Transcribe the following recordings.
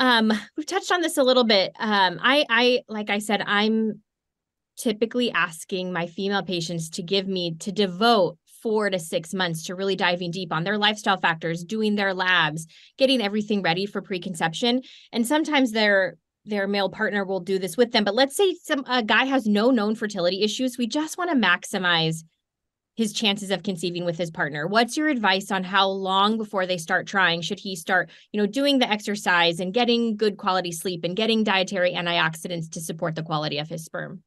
Um, we've touched on this a little bit. Um, I, I, like I said, I'm typically asking my female patients to give me to devote four to six months to really diving deep on their lifestyle factors, doing their labs, getting everything ready for preconception. And sometimes their their male partner will do this with them. But let's say some a guy has no known fertility issues. We just want to maximize his chances of conceiving with his partner. What's your advice on how long before they start trying should he start, you know, doing the exercise and getting good quality sleep and getting dietary antioxidants to support the quality of his sperm?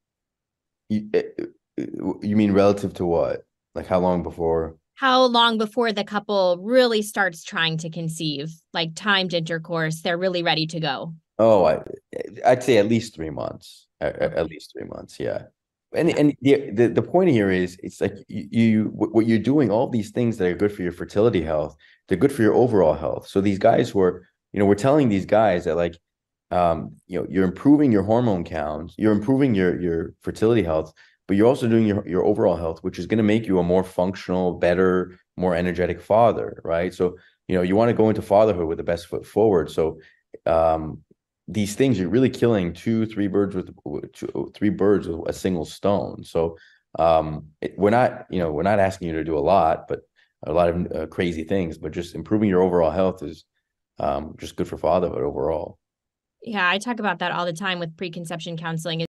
You, eh, eh, you mean relative to what? Like how long before? How long before the couple really starts trying to conceive, like timed intercourse, they're really ready to go? Oh, I, I'd say at least three months. At, at least three months, yeah. And and the, the the point here is, it's like you, you what you're doing. All these things that are good for your fertility health, they're good for your overall health. So these guys who are, you know, we're telling these guys that like, um, you know, you're improving your hormone counts, you're improving your your fertility health, but you're also doing your, your overall health, which is going to make you a more functional, better, more energetic father, right? So, you know, you want to go into fatherhood with the best foot forward. So, um, these things you're really killing two, three birds with two, three birds with a single stone. So, um, it, we're not, you know, we're not asking you to do a lot, but a lot of uh, crazy things, but just improving your overall health is um, just good for fatherhood overall. Yeah, I talk about that all the time with preconception counseling.